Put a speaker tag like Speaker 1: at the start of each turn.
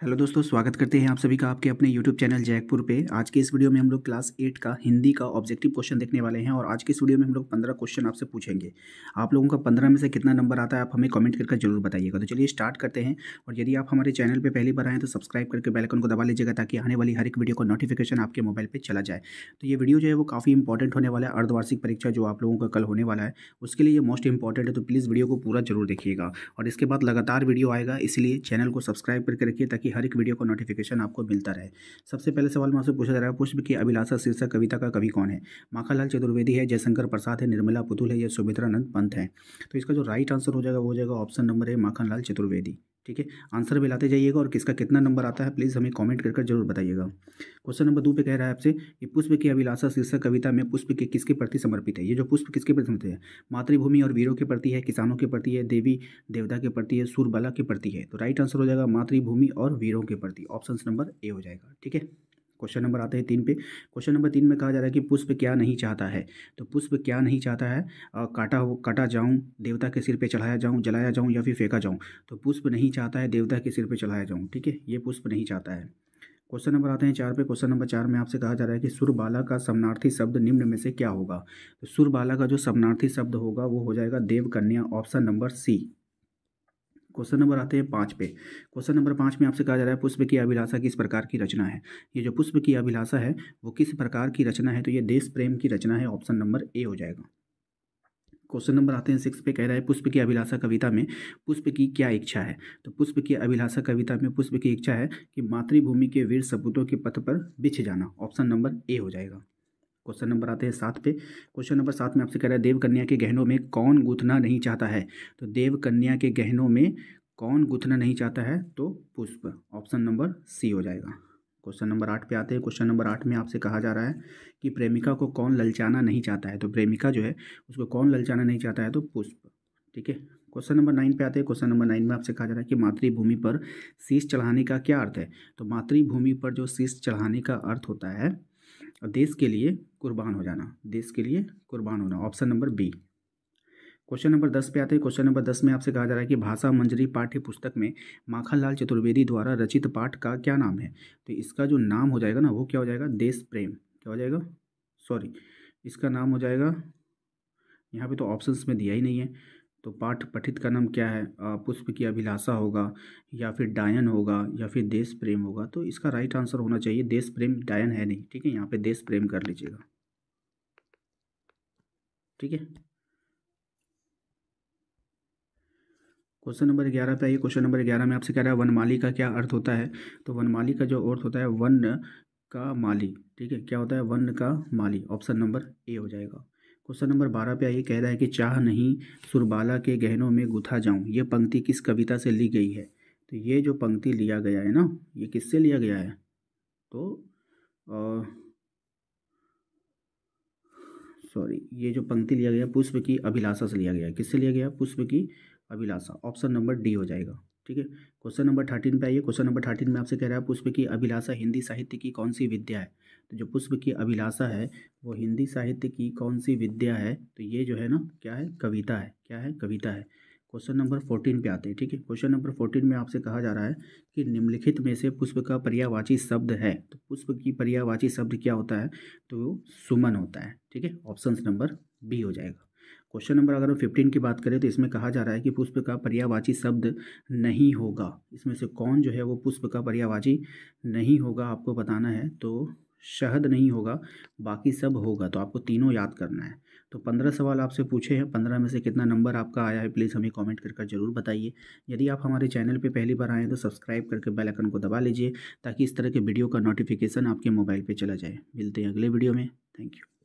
Speaker 1: Hello दोस्तों, स्वागत करते हैं आप सभी का आपके अपने यूट्यूब चैनल जयपुर पे। आज के इस वीडियो में हम लोग क्लास एट का हिंदी का ऑब्जेक्टिव क्वेश्चन देखने वाले हैं और आज के इस वीडियो में हम लोग पंद्रह क्वेश्चन आपसे पूछेंगे। आप लोगों का पंद्रह में से कितना नंबर आता है आप हमें कमेंट करके ज़रूर बताइएगा। तो चलिए स्टार्ट करते हैं और यदि आप हमारे चैनल पर पहली बार आएँ तो सब्सक्राइब करके बेलकन को दबा लीजिएगा ताकि आने वाली हर एक वीडियो का नोटिफिकेशन आपके मोबाइल पर चला जाए। तो ये वीडियो जो है वो काफ़ी इंपॉर्टेंट होने वाला है, अर्धवार्षिक परीक्षा जो आप लोगों का कल होने वाला है, उसके लिए ये मोस्ट इंपॉर्टेंट है। तो प्लीज़ वीडियो को पूरा ज़रूर देखिएगा और इसके बाद लगातार वीडियो आएगा, इसलिए चैनल को सब्सक्राइब करके रखिए ताकि हर एक वीडियो का नोटिफिकेशन आपको मिलता रहे। सबसे पहले सवाल मैं आपसे पूछा जा रहा है, पुष्प की अभिलाषा शीर्षक कविता का कवि कौन है? माखालाल चतुर्वेदी है, जयशंकर प्रसाद है, निर्मला पुतुल है या सुमित्रानंद पंत है? तो इसका जो राइट आंसर हो जाएगा, वो हो जाएगा ऑप्शन नंबर है माखनलाल चतुर्वेदी। ठीक है? आंसर भी लाते जाइएगा और किसका कितना नंबर आता है प्लीज़ हमें कमेंट कर ज़रूर बताइएगा। क्वेश्चन नंबर दो पे कह रहा है आपसे कि पुष्प की अभिलाषा शीर्षक कविता में पुष्प के किसके प्रति समर्पित है? ये जो पुष्प किसके प्रति समर्पित है? मातृभूमि और वीरों के प्रति है, किसानों के प्रति है, देवी देवता के प्रति है, सूरबला के प्रति है। तो राइट आंसर हो जाएगा मातृभूमि और वीरों के प्रति। ऑप्शन नंबर ए हो जाएगा, ठीक है? क्वेश्चन नंबर आते हैं तीन पे। क्वेश्चन नंबर तीन में कहा जा रहा है कि पुष्प क्या नहीं चाहता है? तो पुष्प क्या नहीं चाहता है? आ, काटा हो काटा जाऊँ देवता के सिर पे चढ़ाया जाऊँ जलाया जाऊँ या फिर फेंका जाऊँ? तो पुष्प नहीं चाहता है देवता के सिर पे चढ़ाया जाऊँ ठीक है? ये पुष्प नहीं चाहता है। क्वेश्चन नंबर आते हैं चार पे। क्वेश्चन नंबर चार में आपसे कहा जा रहा है कि सुरबाला का समनार्थी शब्द निम्न में से क्या होगा? तो सुरबाला का जो समनार्थी शब्द होगा वो हो जाएगा देवकन्या option number C. Question number आते हैं पाँच पे। क्वेश्चन नंबर पाँच में आपसे कहा जा रहा है, पुष्प की अभिलाषा किस प्रकार की रचना है? ये जो पुष्प की अभिलाषा है, वो किस प्रकार की रचना है? तो ये देश प्रेम की रचना है, ऑप्शन नंबर ए हो जाएगा। क्वेश्चन नंबर आते हैं सिक्स पे, कह रहा है, पुष्प की अभिलाषा कविता में पुष्प की क्या इच्छा है? तो पुष्प की अभिलाषा कविता में पुष्प की इच्छा है कि मातृभूमि के वीर सपूतों के पथ पर बिछ जाना, ऑप्शन नंबर ए हो जाएगा। क्वेश्चन नंबर आते हैं सात पे। क्वेश्चन नंबर सात में आपसे कह रहा है देव कन्या के गहनों में कौन गुथना नहीं चाहता है? तो देव कन्या के गहनों में कौन गुथना नहीं चाहता है? तो पुष्प। ऑप्शन नंबर सी हो जाएगा। क्वेश्चन नंबर आठ पे आते हैं। क्वेश्चन नंबर आठ में आपसे कहा जा रहा है कि प्रेमिका को कौन ललचाना नहीं चाहता है? तो प्रेमिका जो है, उसको कौन ललचाना नहीं चाहता है? तो पुष्प। ठीक है? क्वेश्चन नंबर नाइन पे आते हैं। क्वेश्चन नंबर नाइन में आपसे कहा जा रहा है कि मातृभूमि पर शीश चढ़ाने का क्या अर्थ है? तो मातृभूमि पर जो शीश चढ़ाने का अर्थ होता है देश के लिए कुर्बान हो जाना। देश के लिए कुर्बान होना। Option number B. Question number दस पे आते हैं। क्वेश्चन नंबर दस में आपसे कहा जा रहा है कि भाषा मंजरी पाठ्य पुस्तक में माखनलाल चतुर्वेदी द्वारा रचित पाठ का क्या नाम है? तो इसका जो नाम हो जाएगा ना, वो क्या हो जाएगा? देश प्रेम। क्या हो जाएगा? सॉरी इसका नाम हो जाएगा, यहाँ पे तो ऑप्शंस में दिया ही नहीं है। तो पाठ पठित का नाम क्या है? पुष्प की अभिलाषा होगा या फिर डायन होगा या फिर देश प्रेम होगा? तो इसका राइट आंसर होना चाहिए। देश प्रेम, डायन है नहीं, ठीक है? यहाँ पे देश प्रेम कर लीजिएगा। ठीक है? क्वेश्चन नंबर ग्यारह पे आइए। क्वेश्चन नंबर ग्यारह में आपसे कह रहा है, वनमाली का क्या अर्थ होता है? तो वनमाली का जो अर्थ होता है, वन का माली, ठीक है? क्या होता है? वन का माली। ऑप्शन नंबर ए हो जाएगा। क्वेश्चन नंबर बारह पे आइए, कह रहा है कि चाह नहीं, सुरबाला के गहनों में गुथा जाऊँ। ये पंक्ति किस कविता से ली गई है? तो ये जो पंक्ति लिया गया है ना, ये किससे लिया गया है? तो सॉरी ये जो पंक्ति लिया गया पुष्प की अभिलाषा से लिया गया किससे लिया गया पुष्प की अभिलाषा। ऑप्शन नंबर डी हो जाएगा। ठीक है? क्वेश्चन नंबर थर्टीन पे आइए। क्वेश्चन नंबर थर्टीन में आपसे कह रहा है पुष्प की अभिलाषा हिंदी साहित्य की कौन सी विद्या है? तो जो पुष्प की अभिलाषा है, वो हिंदी साहित्य की कौन सी विद्या है? तो ये जो है ना, क्या है? कविता है। क्या है? कविता है। क्वेश्चन नंबर फोर्टीन पे आते हैं, ठीक है? क्वेश्चन नंबर फोर्टीन में आपसे कहा जा रहा है कि निम्नलिखित में से पुष्प का पर्यावाची शब्द है। तो पुष्प की पर्यावाची शब्द क्या होता है? तो सुमन होता है, ठीक है? ऑप्शन नंबर बी हो जाएगा। क्वेश्चन नंबर अगर हम फिफ्टीन की बात करें तो इसमें कहा जा रहा है कि पुष्प का पर्यावाची शब्द नहीं होगा। इसमें से कौन जो है वो पुष्प का पर्यावाची नहीं होगा आपको बताना है तो शहद नहीं होगा, बाकी सब होगा। तो आपको तीनों याद करना है। तो पंद्रह सवाल आपसे पूछे हैं। पंद्रह में से कितना नंबर आपका आया है प्लीज़ हमें कमेंट कर ज़रूर बताइए। यदि आप हमारे चैनल पे पहली बार आएँ तो सब्सक्राइब करके बेल आइकन को दबा लीजिए, ताकि इस तरह के वीडियो का नोटिफिकेशन आपके मोबाइल पे चला जाए। मिलते हैं अगले वीडियो में। Thank you